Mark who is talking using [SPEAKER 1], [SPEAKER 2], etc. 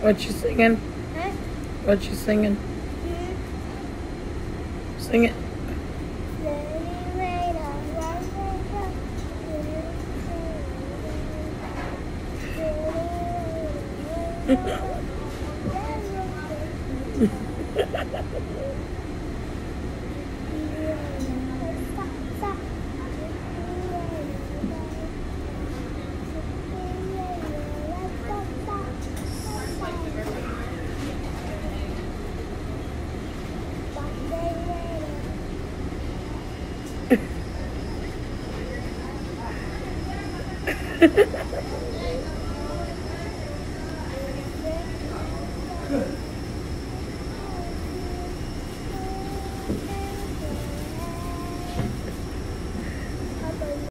[SPEAKER 1] What you singing?
[SPEAKER 2] Huh?
[SPEAKER 1] What you singing? Hmm? Sing it. Ha, ha, ha.